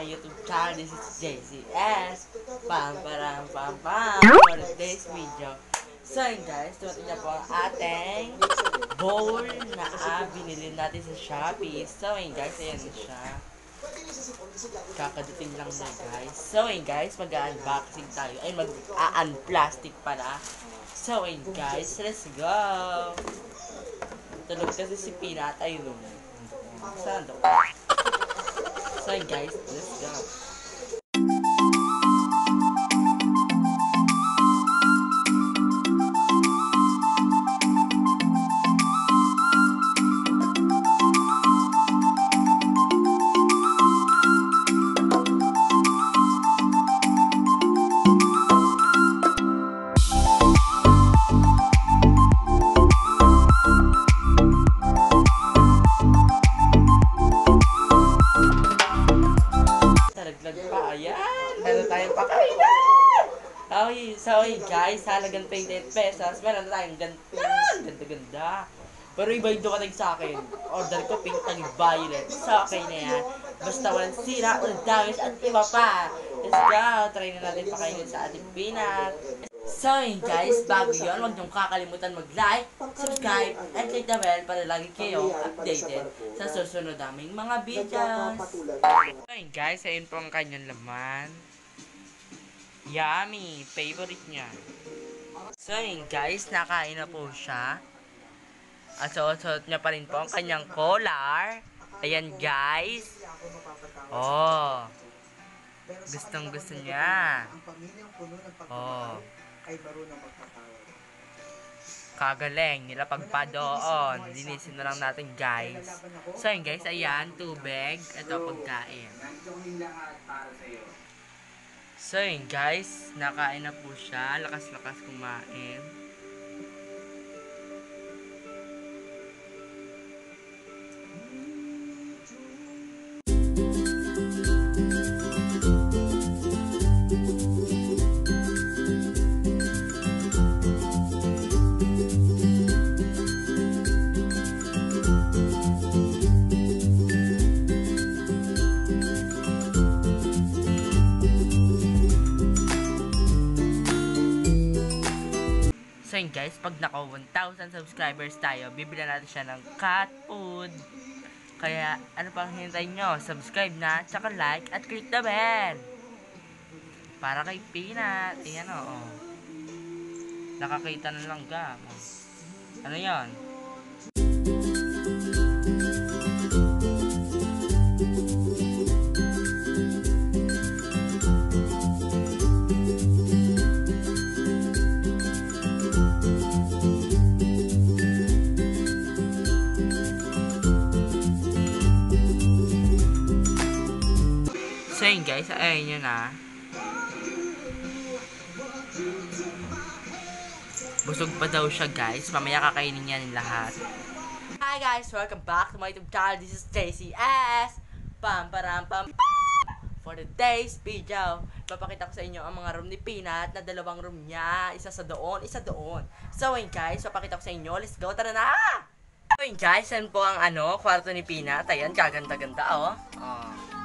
my YouTube channel. This is JCS. Pam param pam pam for today's video. So yun guys, dumating na po ang ating bowl na ah, binili natin sa Shopee. So yun guys, ayan na siya. Kakadating lang na guys. So yun guys, mag-unboxing tayo. Ay, mag-unplastic pala. So yun guys, let's go! Tulog kasi si Peanut ay room. Saan daw? Yun guys, let's go. Okay, so yun guys, halagang 28 pesos, meron na tayong ganda, ganda-ganda. Pero iba yung dumating sa akin. Order ko pink tag violet. So okay na yan. Basta walang sira, walang damage, at iba pa. Let's go! Try na natin pakainin sa ating peanut. So guys, bago yun, huwag niyong kakalimutan mag-like, subscribe, and click the bell para lagi kayong updated sa susunod naming mga videos. So guys, ayun po ang kanyang laman. Yummy! Favorite niya. So yun guys, nakain na po siya. At suot-suot niya pa rin po ang kanyang collar. Ayan guys. Oh. Gustong gusto niya. Oh. Kagaling, nilapag pa doon. Linisin na lang natin guys. So yun guys, ayan, tubig. Ito pagkain. So yun guys, nakain na po siya. Lakas-lakas kumain. Guys, pag naka 1,000 subscribers tayo, bibila natin siya ng cat food. Kaya, ano pang hintay nyo? Subscribe na, tsaka like, at click the bell. Para kay Peanut. Ayan o. Oh. Nakakita na lang ka. Ano yon? So yun guys, ayun yun na. Busog pa daw siya guys. Mamaya kakainin niya ng lahat. Hi guys! Welcome back to my YouTube channel. This is Stacy S. Pam pam For today's video, papakita ko sa inyo ang mga room ni Peanut na dalawang room niya. Isa sa doon, isa doon. So yun guys, papakita ko sa inyo. Let's go, tara na! So yun guys, yan po ang ano, kwarto ni Peanut. Ayan, kaganda-ganda oh. Oh.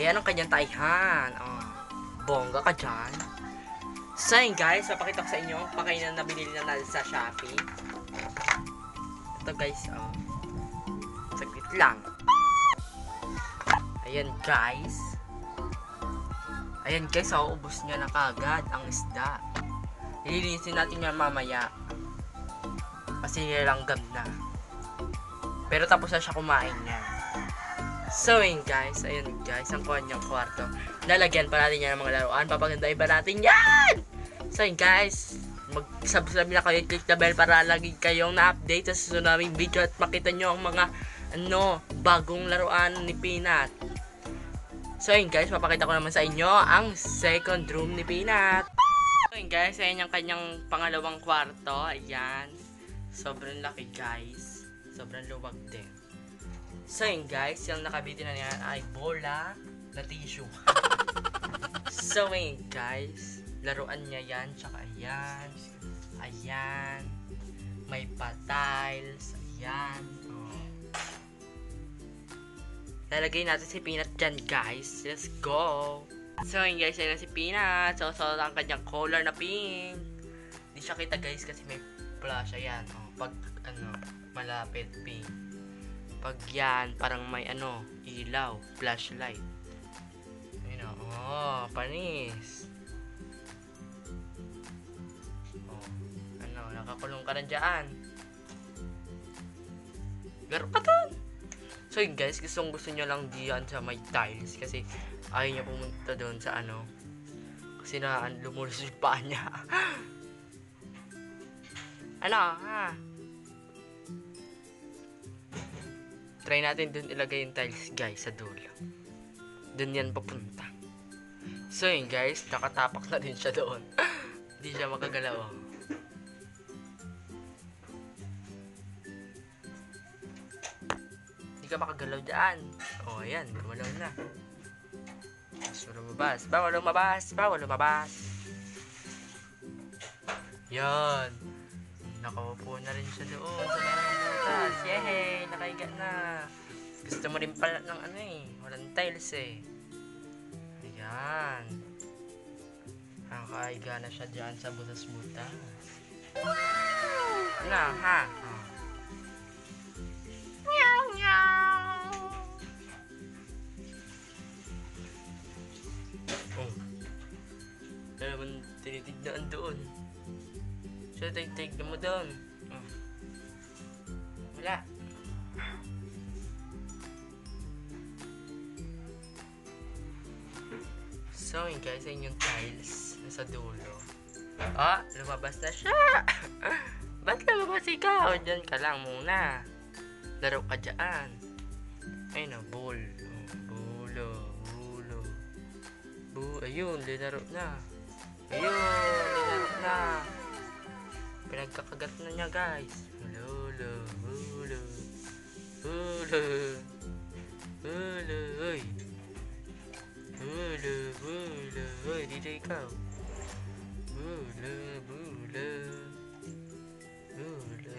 Ayan ang kanyang taihan. Oh. Bongga ka dyan. So yun guys, papakita ko sa inyo ang pakainan na binili na natin sa Shopee. Ito guys, oh. Saglit lang. Ayan guys. Ayan guys, oh, ubos niya na kagad ang isda. Ilinisin natin yan mamaya. Kasi nilanggam na. Pero tapos na siya kumain niya. So guys, ayun guys, ang kanyang kwarto. Lalagyan pa natin yan ng mga laruan. Papagandahin pa natin yan! So yun guys, mag-subscribe na kayo, click the bell para lagi kayong na-update sa susunod naming video at makita nyo ang mga ano, bagong laruan ni Peanut. So yun guys, papakita ko naman sa inyo ang second room ni Peanut. So yun guys, ayan yung kanyang pangalawang kwarto. Ayan. Sobrang laki guys. Sobrang luwag din. So yun guys, yung nakabitin na niyan ay bola na tissue. so yun guys, laruan niya yan, tsaka ayan, ayan, may pa-tiles, ayan, oh. lalagay natin si Peanut dyan, guys. Let's go! So, yun guys, ayun na si Peanut. So, so, ang kanyang color na pink. Hindi siya kita, guys, kasi may flash. Ayan, oh. Pag, ano, malapit, pink. Pag yan, parang may, ano, ilaw, flashlight. Ayun, oh. Oh, panis. Oh, ano, nakakulong ka na dyan. Garo ka dun. So yun guys, gustong gusto nyo lang diyan sa may tiles kasi ayaw niya pumunta doon sa ano. Kasi na lumulus yung niya. ano, ha? Try natin doon ilagay yung tiles guys sa dulo. Doon yan papunta. So yun guys, nakatapak na din siya doon. Hindi siya makagalaw. oh. Hindi ka makagalaw dyan. O, oh, ayan. Lumalaw na. Gusto lumabas. Bawal lumabas. Bawal lumabas. Yan. Nakaupo na rin siya doon sa mga butas. Yehey! Nakaiga na. Gusto mo rin pala ng ano eh. Walang tiles eh. Ayan. Nakakaiga na siya dyan sa butas-butas. Ano, ha? Oh. Meow, meow. Oh. Tinitignan doon? Siya tignan mo doon. Oh. Wala. So, yun guys, ayun yung tiles nasa dulo. Ah, lumabas na siya! Ba't lumabas ikaw? Diyan ka lang muna. Laro ka dyan. Ayun na, ball. Oh, bulo, bulo. Bu ayun, linaro na. Ayun, linaro na. Pinagkakagat na niya, guys. Bulo, bulo. Bulo. Bulo, uy. Bulo, bulo. Uy, dito ikaw. Bulo, bulo. Bulo.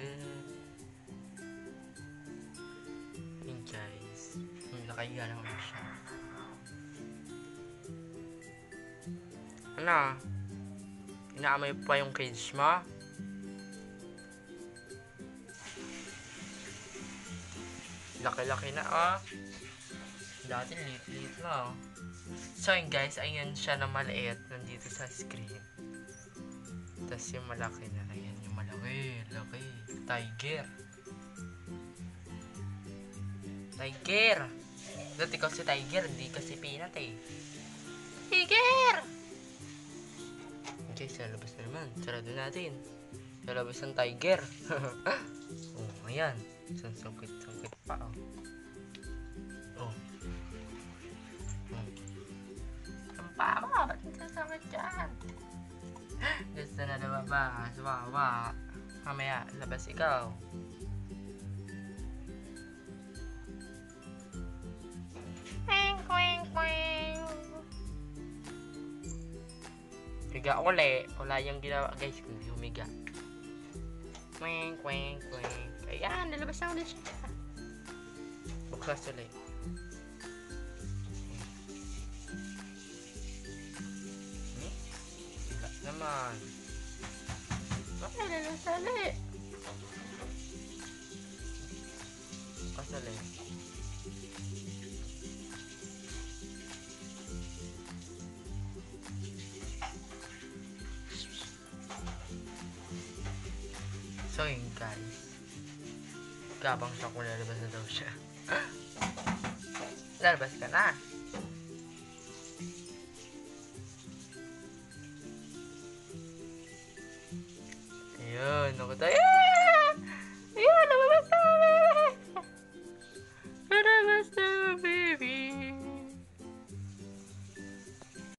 Yun guys. Nakahiga lang siya. Ano? Inaamay pa yung cage mo? Laki-laki na ah. Dati lit-lit na oh. So yun guys, ayun siya na maliit nandito sa screen. Tapos yung malaki na, ayan yung malaki, laki. Tiger. Tiger! Dati ko si Tiger, hindi kasi Peanut eh. Tiger! Okay, sa labas na naman. Sarado natin. Sa labas Tiger. oh, ayan. Sansungkit-sungkit pa oh. Oh. Oh. Ang paa mo, ba't nasasakit dyan? Gusto na lumabas. Wawa. Mamaya, labas ikaw. Quing, quing, quing. Higa uli. Wala yung ginawa guys kundi humiga. Quing, quing, quing. Ayan, nalabas na siya. Ulit. Hmm? Higa naman. Bakit na? Bukas ulit. So yun guys. Gabang siya kung lalabas na daw siya. Lalabas ka na. Ayun, ako tayo. Ayun, lumabas na kami. Lumabas na baby.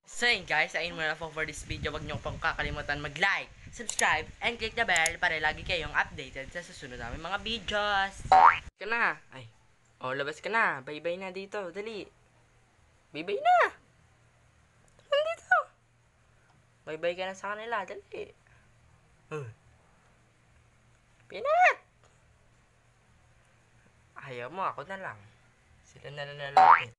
So yun guys, ayun muna po for this video. Huwag niyo pong kakalimutan mag-like, subscribe, and click the bell para lagi kayong updated sa susunod namin mga videos. Ka na. Ay. Oh, labas ka na. Bye-bye na dito. Dali. Bye-bye na. Nandito. Bye-bye ka na sa kanila. Dali. Uh. Pinat! Ayaw mo, ako na lang. Sila na lang natin.